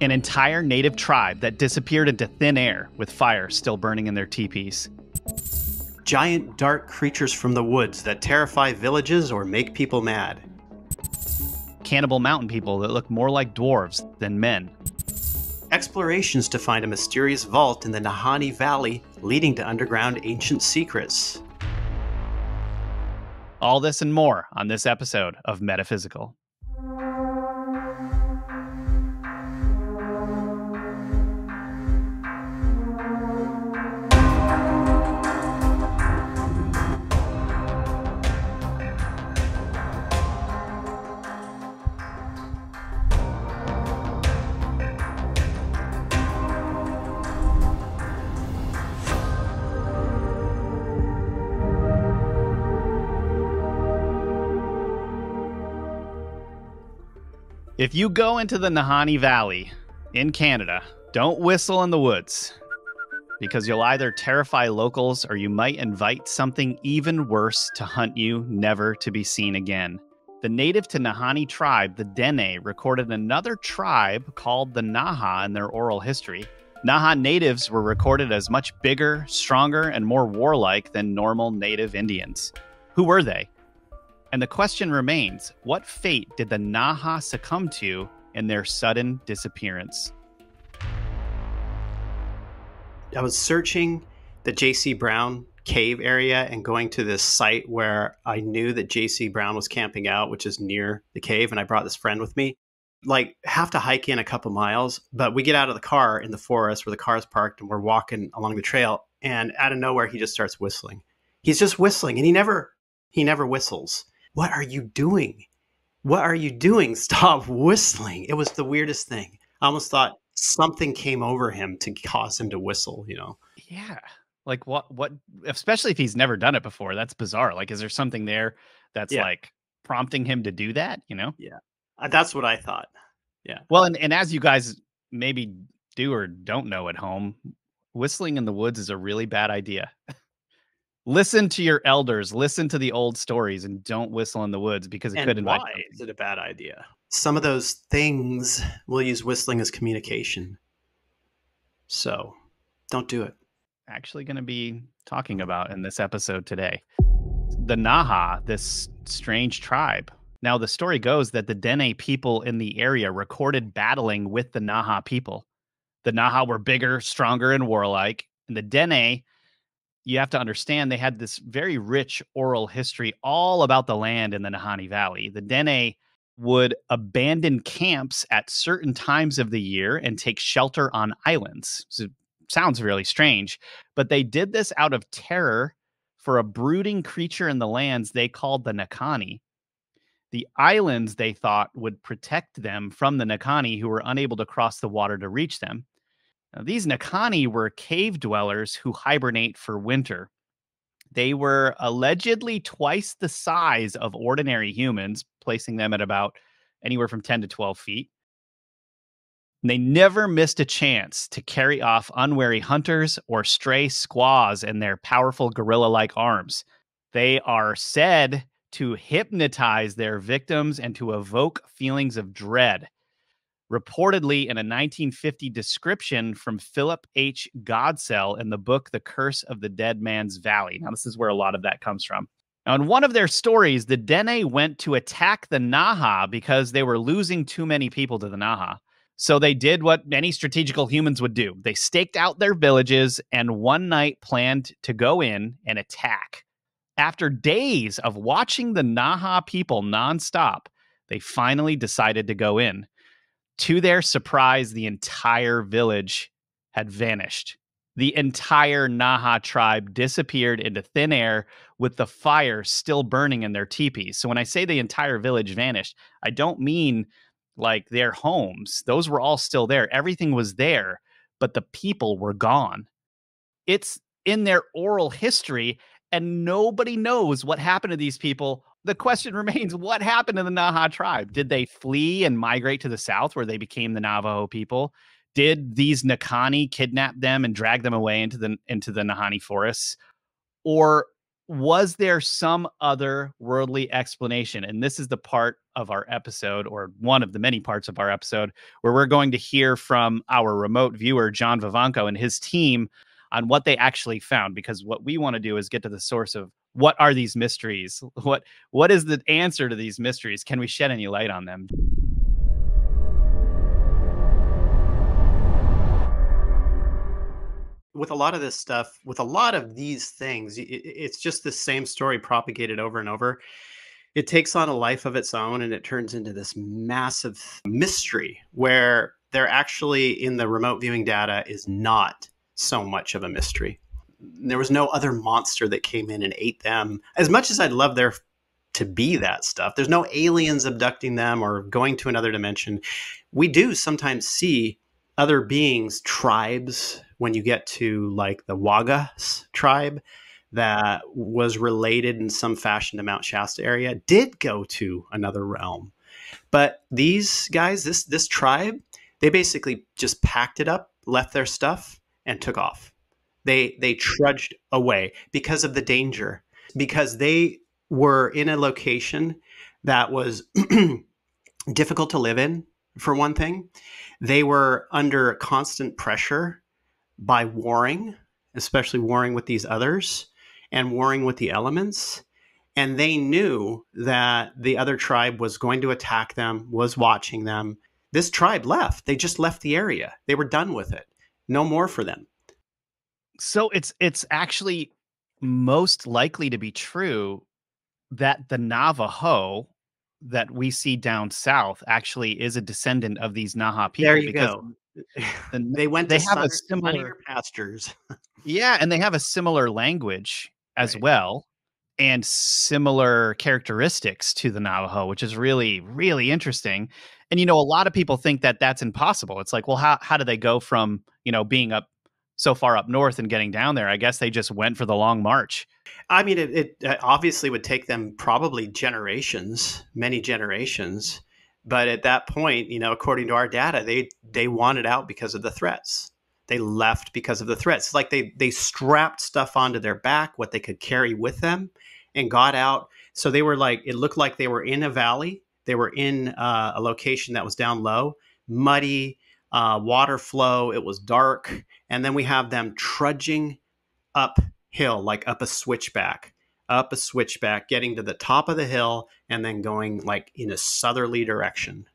an entire native tribe that disappeared into thin air with fire still burning in their teepees. Giant dark creatures from the woods that terrify villages or make people mad. Cannibal mountain people that look more like dwarves than men. Explorations to find a mysterious vault in the Nahanni Valley leading to underground ancient secrets. All this and more on this episode of Metaphysical. If you go into the Nahanni Valley in Canada, don't whistle in the woods because you'll either terrify locals or you might invite something even worse to hunt you, never to be seen again. The native to Nahanni tribe, the Dene, recorded another tribe called the Naha in their oral history. Naha natives were recorded as much bigger, stronger, and more warlike than normal native Indians. Who were they? And the question remains what fate did the Naha succumb to in their sudden disappearance? I was searching the J.C. Brown cave area and going to this site where I knew that J.C. Brown was camping out, which is near the cave. And I brought this friend with me. Like, have to hike in a couple miles, but we get out of the car in the forest where the car is parked and we're walking along the trail. And out of nowhere, he just starts whistling. He's just whistling and he never, he never whistles. What are you doing? What are you doing? Stop whistling. It was the weirdest thing. I almost thought something came over him to cause him to whistle, you know? Yeah. Like what, what, especially if he's never done it before. That's bizarre. Like, is there something there that's Yeah. like prompting him to do that, you know? Yeah. Uh, that's what I thought. Yeah. Well, and, and as you guys maybe do or don't know at home, whistling in the woods is a really bad idea. listen to your elders, listen to the old stories, and don't whistle in the woods because it and could invite. why is it a bad idea? Some of those things will use whistling as communication. So don't do it. Actually, going to be talking about in this episode today. The Naha, this strange tribe. Now, the story goes that the Dene people in the area recorded battling with the Naha people. The Naha were bigger, stronger, and warlike. And the Dene, you have to understand, they had this very rich oral history all about the land in the Nahanni Valley. The Dene would abandon camps at certain times of the year and take shelter on islands. So, sounds really strange, but they did this out of terror for a brooding creature in the lands they called the Nakani. The islands they thought would protect them from the Nakani who were unable to cross the water to reach them. Now, these Nakani were cave dwellers who hibernate for winter. They were allegedly twice the size of ordinary humans, placing them at about anywhere from 10 to 12 feet. And They never missed a chance to carry off unwary hunters or stray squaws in their powerful gorilla like arms. They are said to hypnotize their victims and to evoke feelings of dread. Reportedly, in a 1950 description from Philip H. Godsell in the book The Curse of the Dead Man's Valley. Now, this is where a lot of that comes from. Now, in one of their stories, the Dene went to attack the Naha because they were losing too many people to the Naha. So they did what many strategical humans would do. They staked out their villages and one night planned to go in and attack. After days of watching the Naha people nonstop, they finally decided to go in. To their surprise, the entire village had vanished. The entire Naha tribe disappeared into thin air with the fire still burning in their teepees. So when I say the entire village vanished, I don't mean like their homes. Those were all still there. Everything was there, but the people were gone. It's in their oral history, and nobody knows what happened to these people. The question remains what happened to the Naha tribe? Did they flee and migrate to the south where they became the Navajo people? Did these Nakani kidnap them and drag them away into the into the Nahanni forests? Or was there some other worldly explanation? And this is the part of our episode, or one of the many parts of our episode, where we're going to hear from our remote viewer, John Vivanco, and his team on what they actually found. Because what we want to do is get to the source of what are these mysteries? What what is the answer to these mysteries? Can we shed any light on them? with a lot of this stuff, with a lot of these things, it's just the same story propagated over and over. It takes on a life of its own and it turns into this massive mystery where they're actually in the remote viewing data is not so much of a mystery. There was no other monster that came in and ate them. As much as I'd love there to be that stuff, there's no aliens abducting them or going to another dimension. We do sometimes see other beings, tribes, when you get to like the Wagas tribe that was related in some fashion to Mount Shasta area, did go to another realm. But these guys, this this tribe, they basically just packed it up, left their stuff, and took off. They they trudged away because of the danger, because they were in a location that was difficult to live in, for one thing. They were under constant pressure by warring, especially warring with these others and warring with the elements. And they knew that the other tribe was going to attack them, was watching them. This tribe left. They just left the area. They were done with it. No more for them. So it's it's actually most likely to be true that the Navajo that we see down south actually is a descendant of these Naha people. There you go. The, they went. They have a similar pastures. yeah, and they have a similar language as right. well, and similar characteristics to the Navajo, which is really really interesting. And you know, a lot of people think that that's impossible. It's like, well, how how do they go from you know being up so far up north and getting down there? I guess they just went for the long march. I mean, it, it uh, obviously would take them probably generations, many generations but at that point, you know, according to our data, they they wanted out because of the threats. They left because of the threats. Like they they strapped stuff onto their back, what they could carry with them, and got out. So they were like, it looked like they were in a valley. They were in uh, a location that was down low, muddy, uh, water flow. It was dark, and then we have them trudging uphill, like up a switchback up a switchback, getting to the top of the hill, and then going like in a southerly direction,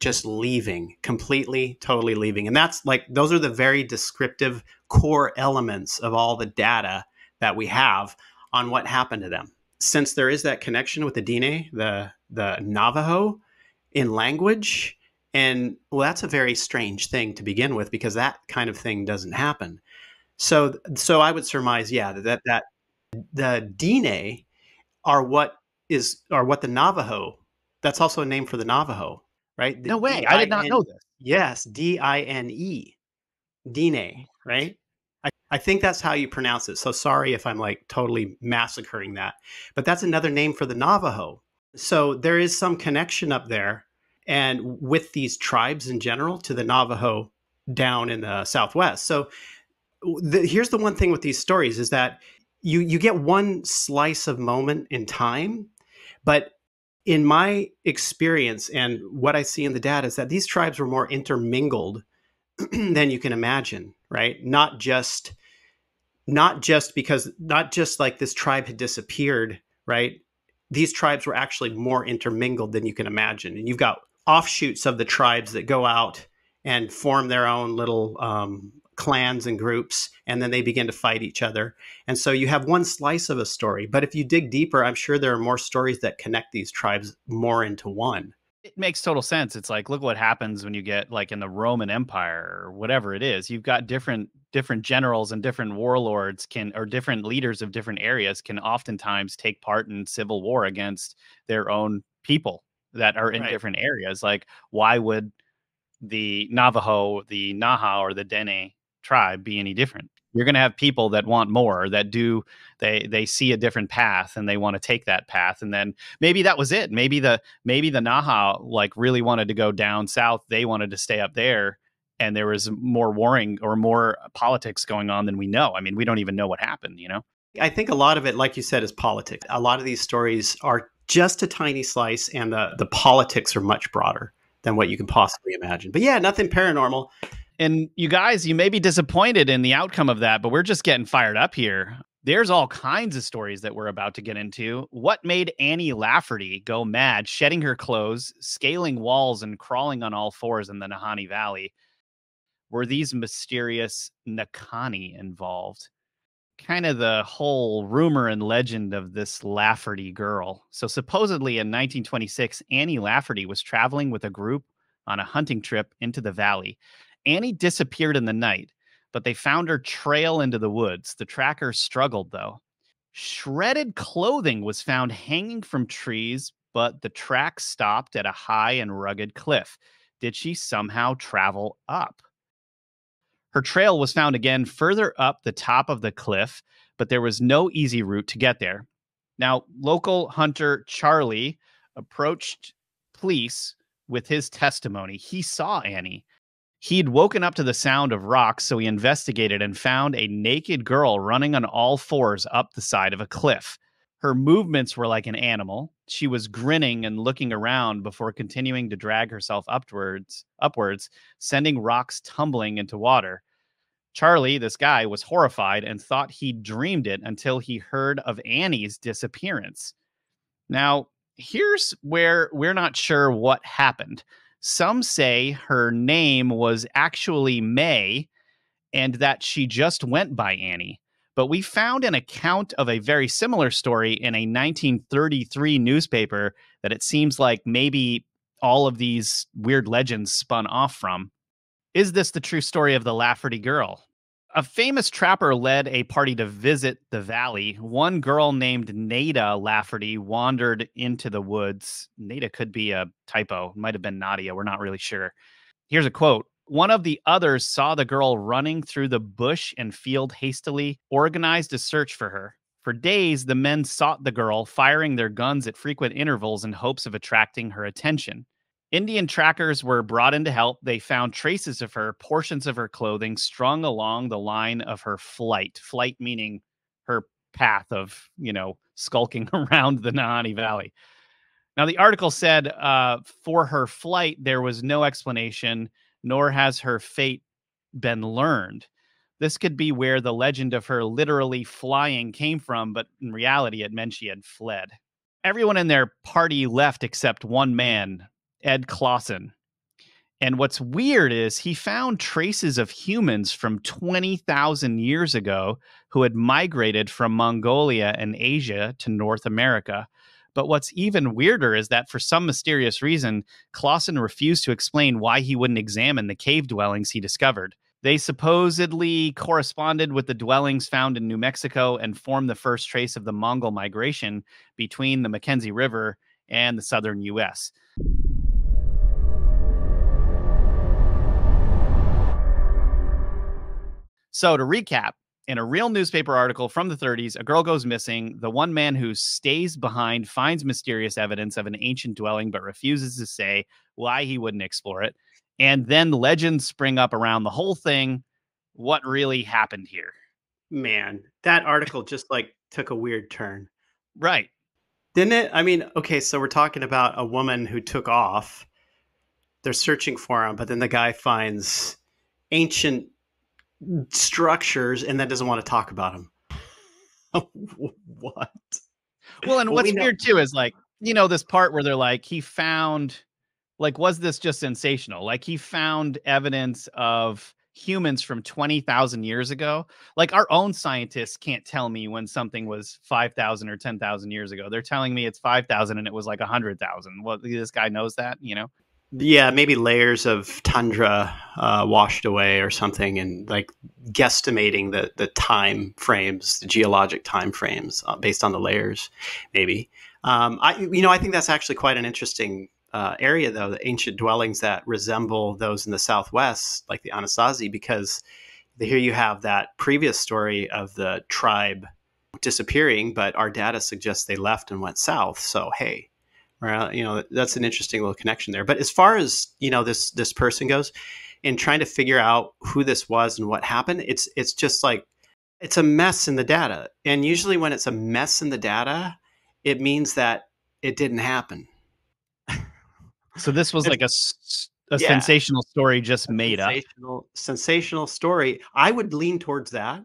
just leaving completely, totally leaving. And that's like, those are the very descriptive core elements of all the data that we have on what happened to them. Since there is that connection with the Dine, the, the Navajo in language, and well, that's a very strange thing to begin with because that kind of thing doesn't happen. So, so I would surmise, yeah, that that the Dine are what is are what the Navajo. That's also a name for the Navajo, right? The no way, I did not know this. Yes, D I N E, Dine, right? I, I think that's how you pronounce it. So sorry if I'm like totally massacring that, but that's another name for the Navajo. So there is some connection up there, and with these tribes in general to the Navajo down in the Southwest. So the, here's the one thing with these stories is that you you get one slice of moment in time but in my experience and what i see in the data is that these tribes were more intermingled than you can imagine right? Not just not just because not just like this tribe had disappeared right? These tribes were actually more intermingled than you can imagine. And you've got offshoots of the tribes that go out and form their own little um, clans and groups and then they begin to fight each other. And so you have one slice of a story but if you dig deeper i'm sure there are more stories that connect these tribes more into one. It makes total sense. It's like look what happens when you get like in the roman empire or whatever it is. You've got different different generals and different warlords can or different leaders of different areas can oftentimes take part in civil war against their own people that are in right. different areas like why would the navajo the naha or the dene tribe be any different you're going to have people that want more that do they they see a different path and they want to take that path and then maybe that was it maybe the maybe the naha like really wanted to go down south they wanted to stay up there and there was more warring or more politics going on than we know i mean we don't even know what happened you know I think a lot of it, like you said, is politics. A lot of these stories are just a tiny slice, and the the politics are much broader than what you can possibly imagine. But yeah, nothing paranormal. And you guys, you may be disappointed in the outcome of that, but we're just getting fired up here. There's all kinds of stories that we're about to get into. What made Annie Lafferty go mad, shedding her clothes, scaling walls, and crawling on all fours in the Nahanni Valley? Were these mysterious Nakani involved? Kind of the whole rumor and legend of this Lafferty girl. So, supposedly in 1926, Annie Lafferty was traveling with a group on a hunting trip into the valley. Annie disappeared in the night, but they found her trail into the woods. The trackers struggled, though. Shredded clothing was found hanging from trees, but the track stopped at a high and rugged cliff. Did she somehow travel up? Her trail was found again further up the top of the cliff, but there was no easy route to get there. Now, local hunter Charlie approached police with his testimony. He saw Annie He'd woken up to the sound of rocks, so he investigated and found a naked girl running on all fours up the side of a cliff. Her movements were like an animal. She was grinning and looking around before continuing to drag herself upwards, upwards, sending rocks tumbling into water. Charlie, this guy, was horrified and thought he'd dreamed it until he heard of Annie's disappearance. Now, here's where we're not sure what happened. Some say her name was actually May and that she just went by Annie. But we found an account of a very similar story in a 1933 newspaper that it seems like maybe all of these weird legends spun off from. Is this the true story of the Lafferty girl? a famous trapper led a party to visit the valley. One girl named Nada Lafferty wandered into the woods. Nada could be a typo, might have been Nadia. We're not really sure. Here's a quote One of the others saw the girl running through the bush and field hastily, organized a search for her. For days, the men sought the girl, firing their guns at frequent intervals in hopes of attracting her attention. Indian trackers were brought in to help. They found traces of her, portions of her clothing strung along the line of her flight. Flight meaning her path of, you know, skulking around the Nahanni Valley. Now, the article said uh, for her flight, there was no explanation, nor has her fate been learned. This could be where the legend of her literally flying came from, but in reality, it meant she had fled. Everyone in their party left except one man, Ed Clausen. And what's weird is he found traces of humans from 20,000 years ago who had migrated from Mongolia and Asia to North America. But what's even weirder is that for some mysterious reason, Clausen refused to explain why he wouldn't examine the cave dwellings he discovered. They supposedly corresponded with the dwellings found in New Mexico and formed the first trace of the Mongol migration between the Mackenzie River and the southern U.S. So to recap, in a real newspaper article from the 30s, a girl goes missing. The one man who stays behind finds mysterious evidence of an ancient dwelling, but refuses to say why he wouldn't explore it. And then legends spring up around the whole thing. What really happened here? Man, that article just like took a weird turn. Right. Didn't it? I mean, okay, so we're talking about a woman who took off. They're searching for him, but then the guy finds ancient structures and then doesn't want to talk about them. what? Well, and well, what's we weird too is like, you know, this part where they're like, he found, like, was this just sensational? Like, he found evidence of humans from 20,000 years ago. Like, our own scientists can't tell me when something was 5,000 or 10,000 years ago. They're telling me it's 5,000 and it was like 100,000. Well, this guy knows that, you know? yeah maybe layers of tundra uh, washed away or something and like guesstimating the the time frames the geologic time frames uh, based on the layers maybe um, i you know i think that's actually quite an interesting uh, area though the ancient dwellings that resemble those in the southwest like the anasazi because here you have that previous story of the tribe disappearing but our data suggests they left and went south so hey You know, that's an interesting little connection there. But as far as you know, this this person goes, in trying to figure out who this was and what happened, it's it's just like it's a mess in the data. And usually, when it's a mess in the data, it means that it didn't happen. So this was like a, a yeah. sensational story just made sensational, up. Sensational story. I would lean towards that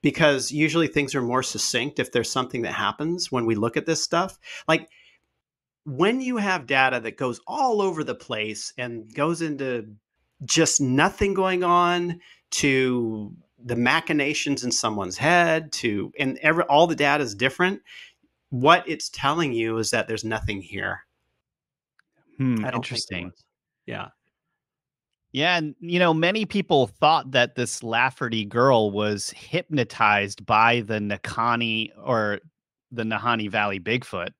because usually things are more succinct if there's something that happens when we look at this stuff. Like when you have data that goes all over the place and goes into just nothing going on to the machinations in someone's head to and every all the data is different what it's telling you is that there's nothing here Hmm, interesting. Yeah. Yeah, and you know, many people thought that this Lafferty girl was hypnotized by the Nakani or the Nahanni Valley Bigfoot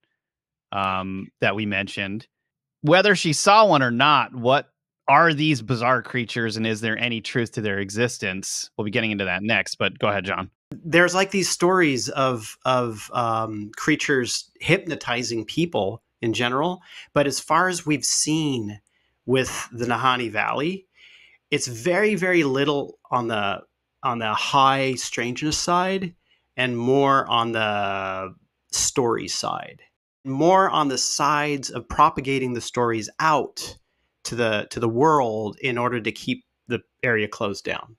um, that we mentioned. Whether she saw one or not, what are these bizarre creatures and is there any truth to their existence? We'll be getting into that next, but go ahead, John. There's like these stories of of um, creatures hypnotizing people in general. But as far as we've seen with the Nahanni Valley, it's very, very little on the on the high strangeness side and more on the story side. More on the sides of propagating the stories out to the to the world in order to keep the area closed down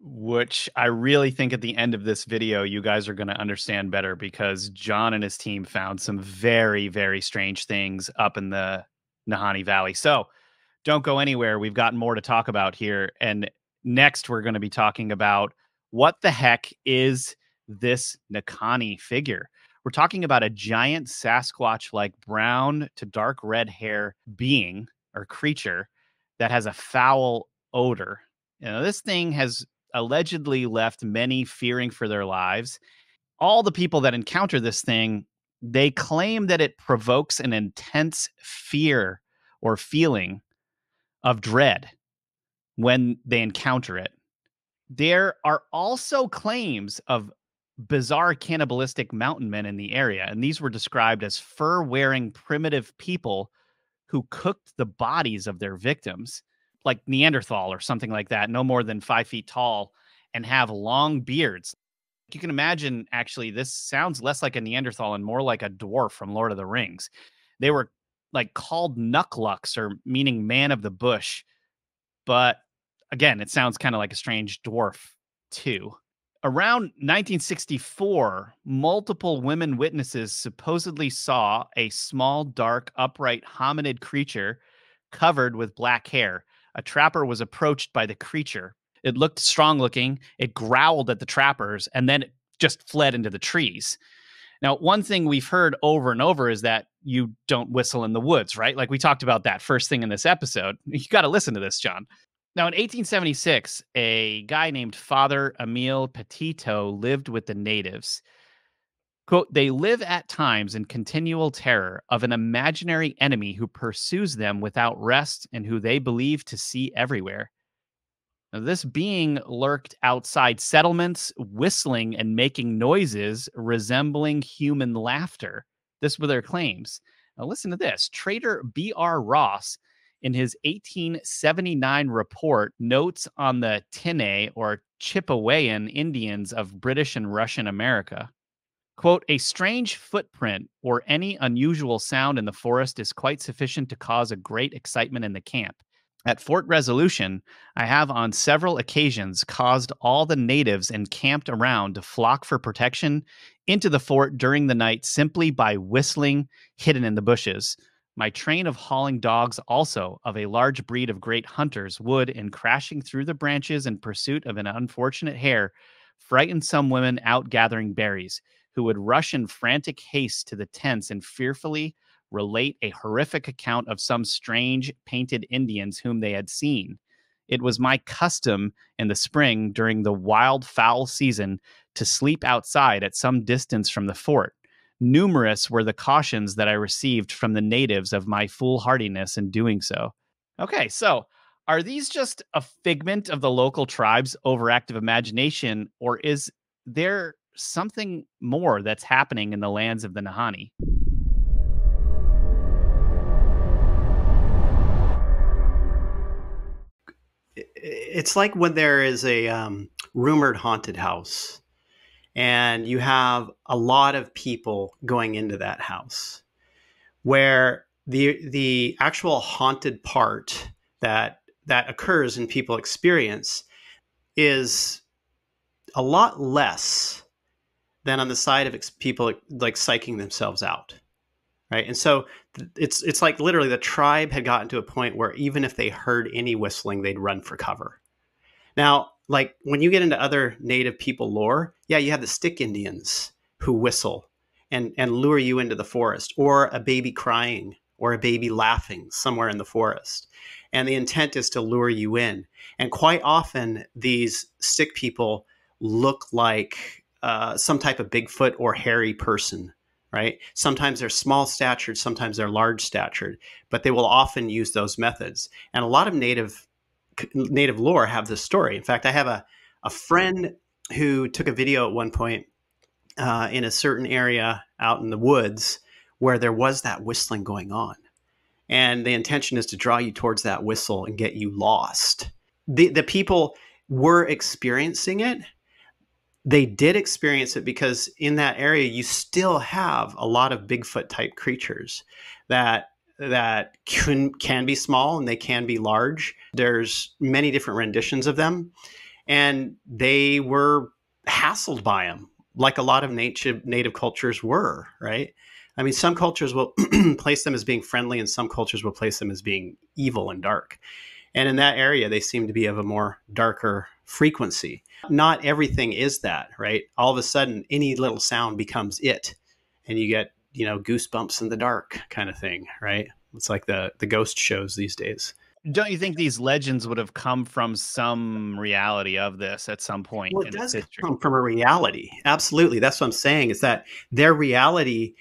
which I really think at the end of this video, you guys are going to understand better because John and his team found some very, very strange things up in the Nahanni Valley. So don't go anywhere. We've got more to talk about here. And next, we're going to be talking about what the heck is this Nakani figure? We're talking about a giant Sasquatch like brown to dark red hair being or creature that has a foul odor. You know, this thing has allegedly left many fearing for their lives. All the people that encounter this thing, they claim that it provokes an intense fear or feeling of dread when they encounter it. There are also claims of bizarre cannibalistic mountain men in the area, and these were described as fur wearing primitive people who cooked the bodies of their victims like Neanderthal or something like that, no more than five feet tall, and have long beards. You can imagine, actually, this sounds less like a Neanderthal and more like a dwarf from Lord of the Rings. They were like called Nuklux or meaning man of the bush. But again, it sounds kind of like a strange dwarf, too. Around 1964, multiple women witnesses supposedly saw a small, dark, upright hominid creature covered with black hair a trapper was approached by the creature. It looked strong looking, it growled at the trappers, and then it just fled into the trees. Now, one thing we've heard over and over is that you don't whistle in the woods, right? Like we talked about that first thing in this episode. You got to listen to this, John. Now, in 1876, a guy named Father Emile Petitot lived with the natives. Quote, they live at times in continual terror of an imaginary enemy who pursues them without rest and who they believe to see everywhere. Now, this being lurked outside settlements, whistling and making noises resembling human laughter. This were their claims. Now, listen to this. Trader B.R. Ross, in his 1879 report, notes on the Tinneh or Chipewyan Indians of British and Russian America. Quote, a strange footprint or any unusual sound in the forest is quite sufficient to cause a great excitement in the camp. At Fort Resolution, I have on several occasions caused all the natives encamped around to flock for protection into the fort during the night simply by whistling hidden in the bushes. My train of hauling dogs, also of a large breed of great hunters, would, in crashing through the branches in pursuit of an unfortunate hare, frighten some women out gathering berries who would rush in frantic haste to the tents and fearfully relate a horrific account of some strange painted Indians whom they had seen. It was my custom in the spring during the wild fowl season to sleep outside at some distance from the fort. Numerous were the cautions that I received from the natives of my foolhardiness in doing so. Okay, so are these just a figment of the local tribe's overactive imagination, or is there something more that's happening in the lands of the Nahanni? It's like when there is a um, rumored haunted house and you have a lot of people going into that house. where the the actual haunted part that that occurs and people experience is a lot less than on the side of people like psyching themselves out right and so it's it's like literally the tribe had gotten to a point where even if they heard any whistling they'd run for cover now like when you get into other native people lore yeah you have the stick indians who whistle and and lure you into the forest or a baby crying or a baby laughing somewhere in the forest. And the intent is to lure you in. And quite often these stick people look like uh, some type of bigfoot or hairy person right? Sometimes they're small statured sometimes they're large statured but they will often use those methods. And a lot of native native lore have this story. In fact i have a, a friend who took a video at one point uh, in a certain area out in the woods where there was that whistling going on. And the intention is to draw you towards that whistle and get you lost. The, the people were experiencing it. They did experience it because in that area, you still have a lot of Bigfoot type creatures that that can can be small and they can be large. There's many different renditions of them, and they were hassled by them like a lot of native native cultures were, right? I mean, some cultures will place them as being friendly, and some cultures will place them as being evil and dark. And in that area, they seem to be of a more darker frequency. Not everything is that, right? All of a sudden, any little sound becomes it, and you get you know goosebumps in the dark kind of thing, right? It's like the the ghost shows these days don't you think these legends would have come from some reality of this at some point well, it does come from a reality. Absolutely. That's what i'm saying is that their reality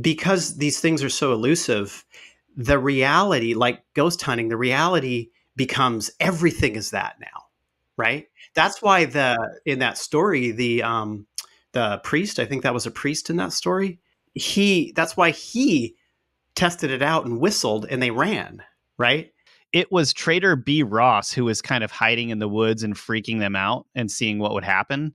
because these things are so elusive the reality like ghost hunting the reality becomes everything is that now right? That's why the in that story the um the priest i think that was a priest in that story he that's why he tested it out and whistled and they ran right it was Trader B. Ross who was kind of hiding in the woods and freaking them out and seeing what would happen.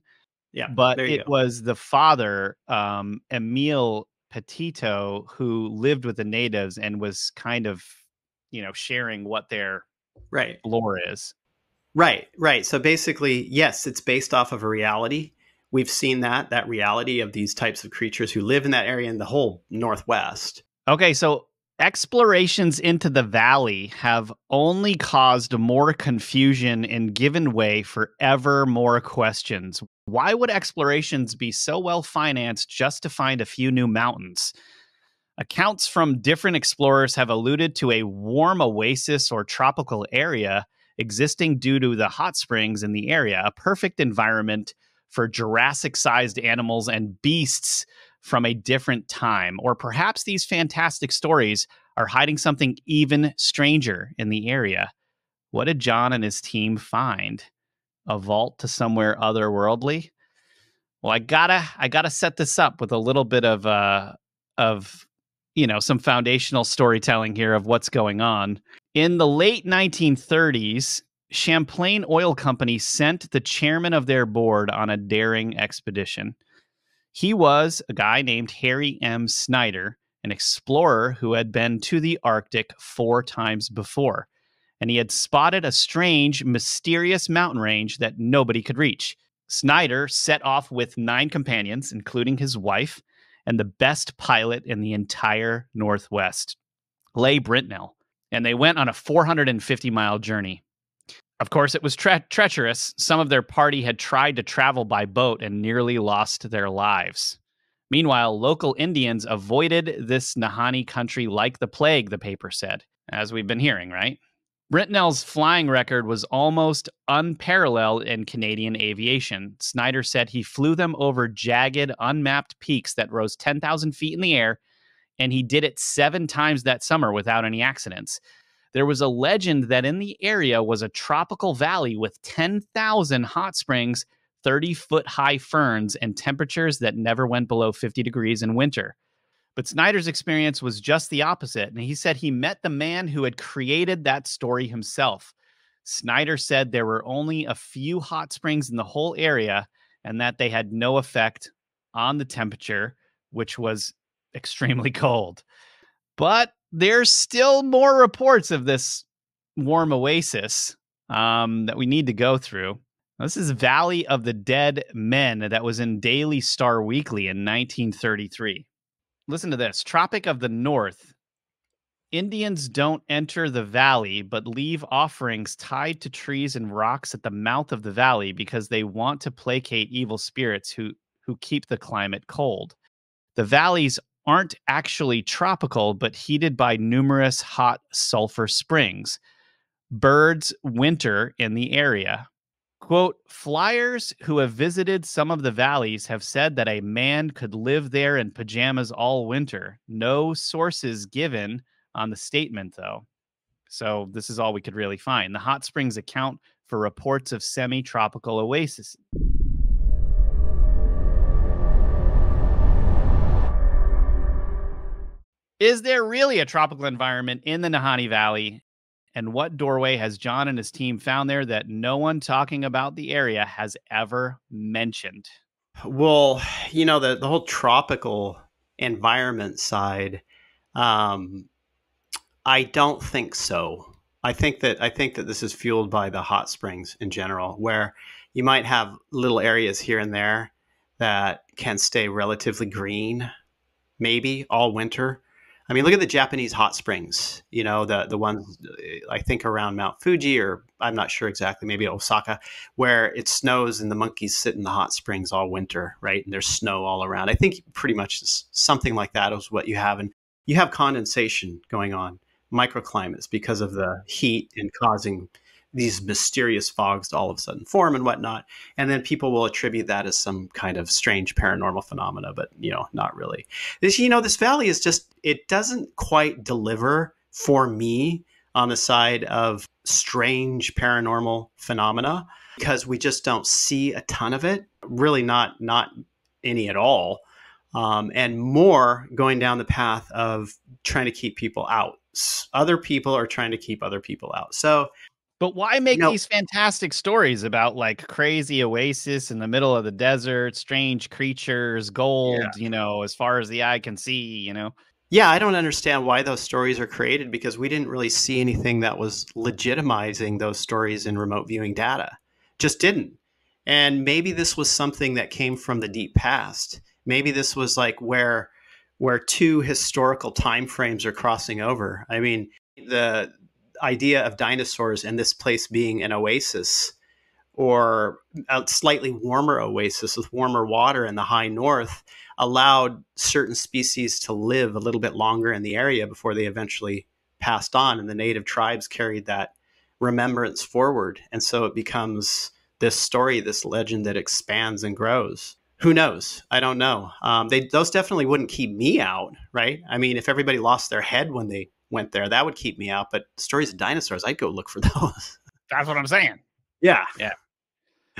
Yeah, but it go. was the father, um, Emile Petitot, who lived with the natives and was kind of, you know, sharing what their right lore is. Right, right. So basically, yes, it's based off of a reality. We've seen that that reality of these types of creatures who live in that area in the whole Northwest. Okay, so Explorations into the valley have only caused more confusion and given way for ever more questions. Why would explorations be so well financed just to find a few new mountains? Accounts from different explorers have alluded to a warm oasis or tropical area existing due to the hot springs in the area, a perfect environment for Jurassic sized animals and beasts from a different time. Or perhaps these fantastic stories are hiding something even stranger in the area. What did John and his team find? A vault to somewhere otherworldly? Well, I gotta I gotta set this up with a little bit of uh of you know some foundational storytelling here of what's going on. In the late 1930s, Champlain Oil Company sent the chairman of their board on a daring expedition. He was a guy named Harry M. Snyder, an explorer who had been to the Arctic four times before. And he had spotted a strange, mysterious mountain range that nobody could reach. Snyder set off with nine companions, including his wife, and the best pilot in the entire Northwest, Leigh Brintnell. And they went on a 450 mile journey. Of course, it was tre- treacherous. Some of their party had tried to travel by boat and nearly lost their lives. Meanwhile, local Indians avoided this Nahanni country like the plague, the paper said, as we've been hearing, right? Brintnell's flying record was almost unparalleled in Canadian aviation. Snyder said he flew them over jagged, unmapped peaks that rose 10,000 feet in the air, and he did it seven times that summer without any accidents there was a legend that in the area was a tropical valley with 10,000 hot springs, 30 foot high ferns, and temperatures that never went below 50 degrees in winter. But Snyder's experience was just the opposite. And he said he met the man who had created that story himself. Snyder said there were only a few hot springs in the whole area and that they had no effect on the temperature, which was extremely cold. But there's still more reports of this warm oasis um, that we need to go through. This is Valley of the Dead Men that was in Daily Star Weekly in 1933. Listen to this Tropic of the North. Indians don't enter the valley, but leave offerings tied to trees and rocks at the mouth of the valley because they want to placate evil spirits who, who keep the climate cold. The valleys aren't actually tropical, but heated by numerous hot sulfur springs. Birds winter in the area. Quote, flyers who have visited some of the valleys have said that a man could live there in pajamas all winter. No sources given on the statement, though. So this is all we could really find. The hot springs account for reports of semi tropical oases. Is there really a tropical environment in the Nahanni Valley? And what doorway has John and his team found there that no one talking about the area has ever mentioned? Well, you know, the, the whole tropical environment side, um, I don't think so. I think that I think that this is fueled by the hot springs in general, where you might have little areas here and there that can stay relatively green, maybe all winter, I mean, look at the Japanese hot springs. You know, the the ones I think around Mount Fuji, or I'm not sure exactly, maybe Osaka, where it snows and the monkeys sit in the hot springs all winter, right? And there's snow all around. I think pretty much something like that is what you have, and you have condensation going on, microclimates because of the heat and causing these mysterious fogs to all of a sudden form and whatnot. And then people will attribute that as some kind of strange paranormal phenomena, but you know, not really. This, you know, this valley is just it doesn't quite deliver for me on the side of strange paranormal phenomena because we just don't see a ton of it. Really, not not any at all. Um, and more going down the path of trying to keep people out. Other people are trying to keep other people out. So but why make these fantastic stories about like crazy oasis in the middle of the desert, strange creatures, gold, yeah. you know, as far as the eye can see, you know? Yeah, I don't understand why those stories are created because we didn't really see anything that was legitimizing those stories in remote viewing data. Just didn't. And maybe this was something that came from the deep past. Maybe this was like where where two historical time frames are crossing over. I mean, the idea of dinosaurs and this place being an oasis or a slightly warmer oasis with warmer water in the high north allowed certain species to live a little bit longer in the area before they eventually passed on and the native tribes carried that remembrance forward. And so it becomes this story this legend that expands and grows. Who knows? I don't know. Um, they those definitely wouldn't keep me out right? I mean if everybody lost their head when they went there. That would keep me out. But stories of dinosaurs, I'd go look for those. That's what I'm saying. Yeah. Yeah.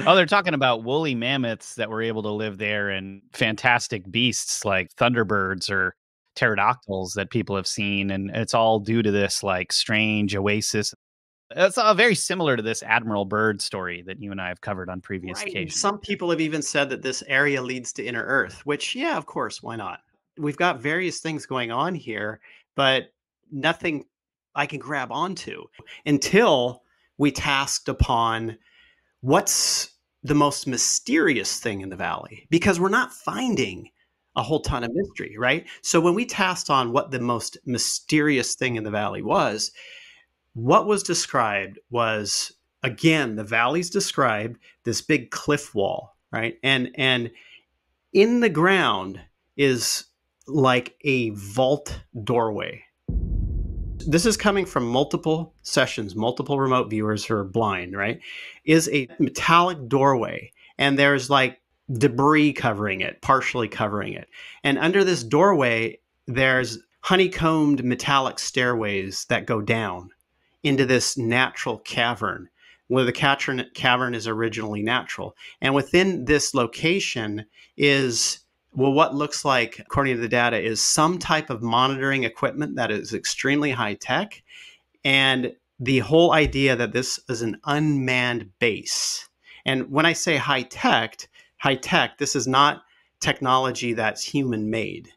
Oh, they're talking about woolly mammoths that were able to live there and fantastic beasts like thunderbirds or pterodactyls that people have seen. And it's all due to this like strange oasis. It's all very similar to this Admiral Byrd story that you and I have covered on previous right. occasions. Some people have even said that this area leads to inner Earth, which, yeah, of course, why not? We've got various things going on here, but nothing I can grab onto until we tasked upon what's the most mysterious thing in the valley because we're not finding a whole ton of mystery, right? So when we tasked on what the most mysterious thing in the valley was, what was described was again the valley's described this big cliff wall, right? And and in the ground is like a vault doorway this is coming from multiple sessions, multiple remote viewers who are blind, right? Is a metallic doorway, and there's like debris covering it, partially covering it. And under this doorway, there's honeycombed metallic stairways that go down into this natural cavern where the cavern is originally natural. And within this location is well, what looks like, according to the data, is some type of monitoring equipment that is extremely high tech. And the whole idea that this is an unmanned base. And when I say high tech, high tech, this is not technology that's human made.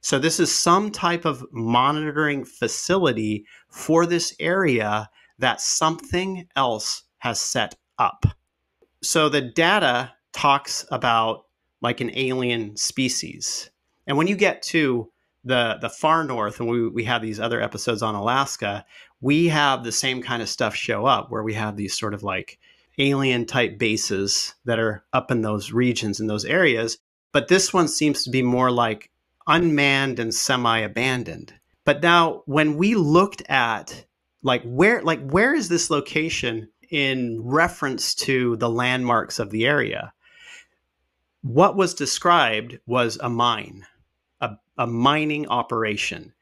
So this is some type of monitoring facility for this area that something else has set up. So the data talks about like an alien species. And when you get to the the far north and we, we have these other episodes on Alaska, we have the same kind of stuff show up where we have these sort of like alien type bases that are up in those regions in those areas. But this one seems to be more like unmanned and semi-abandoned. But now when we looked at like where like where is this location in reference to the landmarks of the area? What was described was a mine, a, a mining operation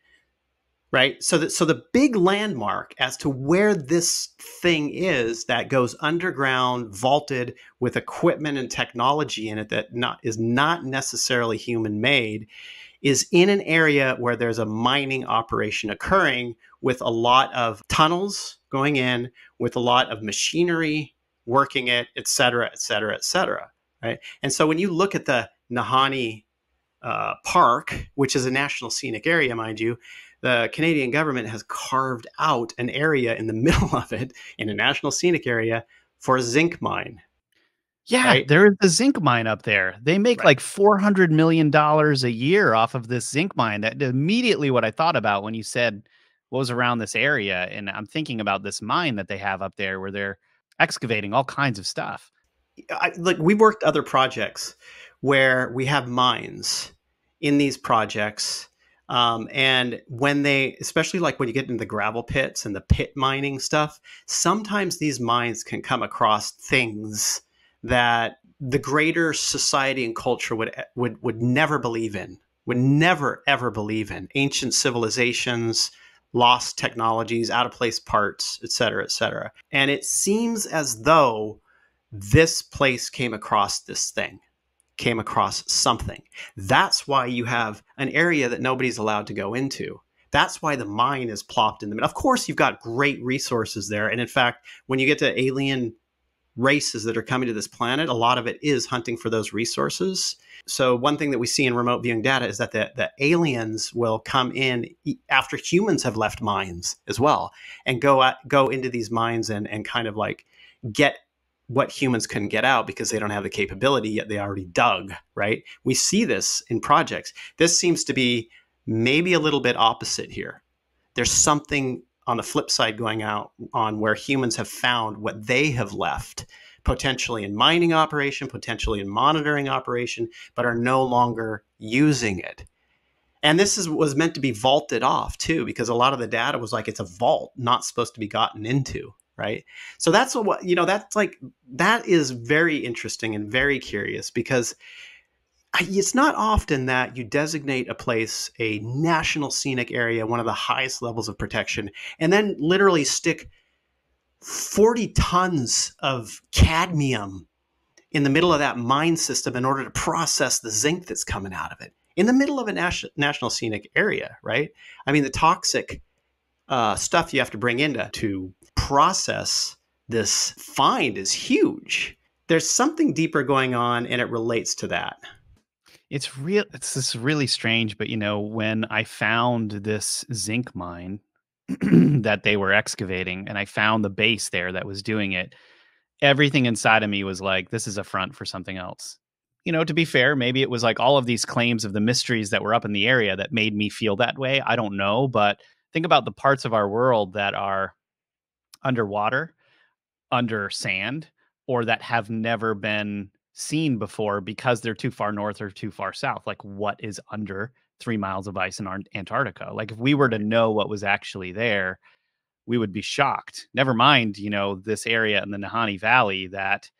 right so that so the big landmark as to where this thing is that goes underground vaulted with equipment and technology in it that not is not necessarily human made is in an area where there's a mining operation occurring with a lot of tunnels going in, with a lot of machinery working it, et cetera, et cetera, et cetera. Right. And so when you look at the Nahanni uh, Park, which is a national scenic area, mind you, the Canadian government has carved out an area in the middle of it, in a national scenic area, for a zinc mine. Yeah, right? there is a zinc mine up there. They make right. like four hundred million dollars a year off of this zinc mine. That immediately what I thought about when you said what was around this area, and I'm thinking about this mine that they have up there where they're excavating all kinds of stuff. I, like we've worked other projects where we have mines in these projects. Um, and when they, especially like when you get into the gravel pits and the pit mining stuff, sometimes these mines can come across things that the greater society and culture would would would never believe in, would never ever believe in ancient civilizations, lost technologies, out of place parts, et cetera, et cetera. And it seems as though this place came across this thing, came across something. That's why you have an area that nobody's allowed to go into. That's why the mine is plopped in the middle. Of course, you've got great resources there. And in fact, when you get to alien races that are coming to this planet, a lot of it is hunting for those resources. So one thing that we see in remote viewing data is that the, the aliens will come in after humans have left mines as well and go at, go into these mines and, and kind of like get what humans couldn't get out because they don't have the capability yet they already dug, right? We see this in projects. This seems to be maybe a little bit opposite here. There's something on the flip side going out on where humans have found what they have left potentially in mining operation potentially in monitoring operation but are no longer using it and this is was meant to be vaulted off too because a lot of the data was like it's a vault not supposed to be gotten into right so that's what you know that's like that is very interesting and very curious because it's not often that you designate a place a national scenic area, one of the highest levels of protection, and then literally stick 40 tons of cadmium in the middle of that mine system in order to process the zinc that's coming out of it in the middle of a nas- national scenic area, right? I mean, the toxic uh, stuff you have to bring in to, to process this find is huge. There's something deeper going on, and it relates to that. It's real it's this really strange but you know when i found this zinc mine that they were excavating and i found the base there that was doing it everything inside of me was like this is a front for something else. You know to be fair maybe it was like all of these claims of the mysteries that were up in the area that made me feel that way. I don't know but think about the parts of our world that are underwater under sand or that have never been seen before because they're too far north or too far south. Like, what is under three miles of ice in Antarctica? Like, if we were to know what was actually there, we would be shocked. Never mind, you know, this area in the Nahanni Valley that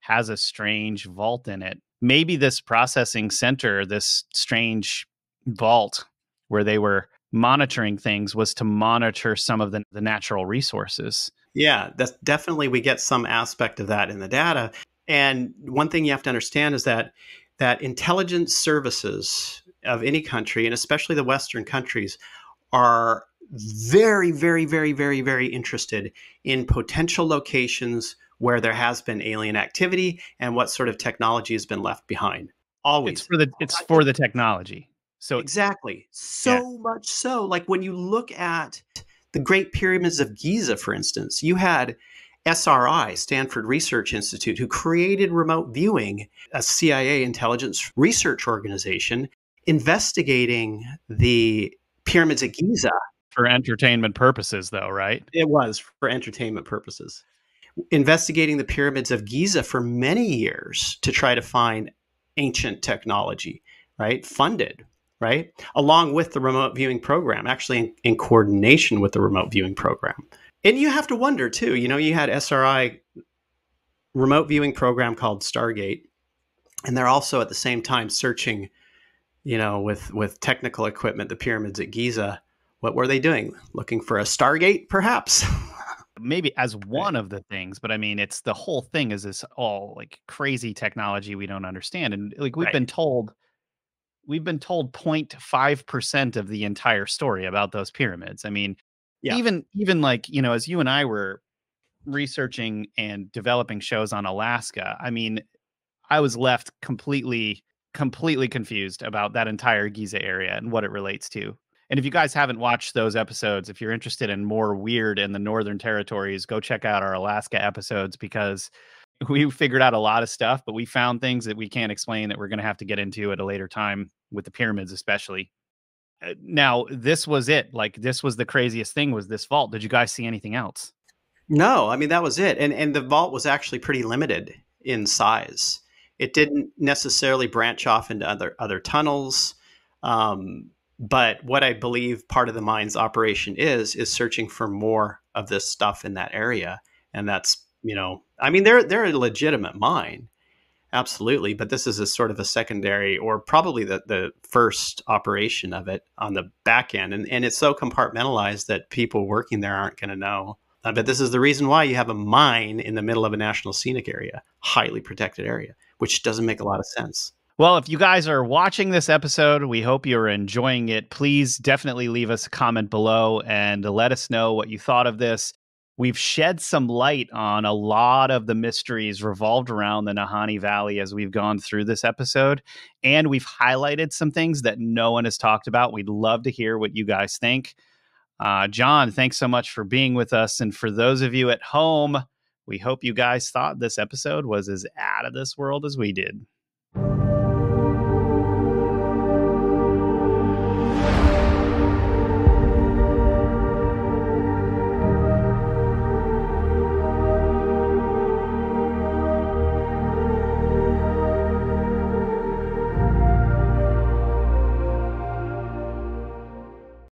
has a strange vault in it. Maybe this processing center, this strange vault where they were monitoring things was to monitor some of the, the natural resources. Yeah, that's definitely we get some aspect of that in the data. And one thing you have to understand is that that intelligence services of any country, and especially the Western countries, are very, very, very, very, very interested in potential locations where there has been alien activity and what sort of technology has been left behind. Always. It's for the it's for the technology. So exactly. So yeah. much so. Like when you look at the Great Pyramids of Giza, for instance, you had SRI, Stanford Research Institute, who created remote viewing, a CIA intelligence research organization investigating the pyramids at Giza. For entertainment purposes, though, right? It was for entertainment purposes. Investigating the pyramids of Giza for many years to try to find ancient technology, right? Funded, right? Along with the remote viewing program, actually in, in coordination with the remote viewing program. And you have to wonder too, you know, you had SRI remote viewing program called Stargate, and they're also at the same time searching, you know, with with technical equipment, the pyramids at Giza. What were they doing? Looking for a Stargate, perhaps? Maybe as one of the things, but I mean, it's the whole thing is this all like crazy technology we don't understand, and like we've right. been told we've been told 0.5% of the entire story about those pyramids. I mean, yeah. even even like you know as you and i were researching and developing shows on alaska i mean i was left completely completely confused about that entire giza area and what it relates to and if you guys haven't watched those episodes if you're interested in more weird in the northern territories go check out our alaska episodes because we figured out a lot of stuff but we found things that we can't explain that we're going to have to get into at a later time with the pyramids especially. Uh, now this was it like this was the craziest thing was this vault. Did you guys see anything else? No i mean that was it and and the vault was actually pretty limited in size. It didn't necessarily branch off into other other tunnels um, but what i believe part of the mine's operation is is searching for more of this stuff in that area and that's you know i mean they're they're a legitimate mine Absolutely, but this is a sort of a secondary or probably the, the first operation of it on the back end. And, and it's so compartmentalized that people working there aren't going to know. Uh, but this is the reason why you have a mine in the middle of a national scenic area, highly protected area, which doesn't make a lot of sense. Well, if you guys are watching this episode, we hope you're enjoying it. Please definitely leave us a comment below and let us know what you thought of this we've shed some light on a lot of the mysteries revolved around the Nahanni Valley as we've gone through this episode. And we've highlighted some things that no one has talked about. We'd love to hear what you guys think. Uh, John, thanks so much for being with us. And for those of you at home, we hope you guys thought this episode was as out of this world as we did.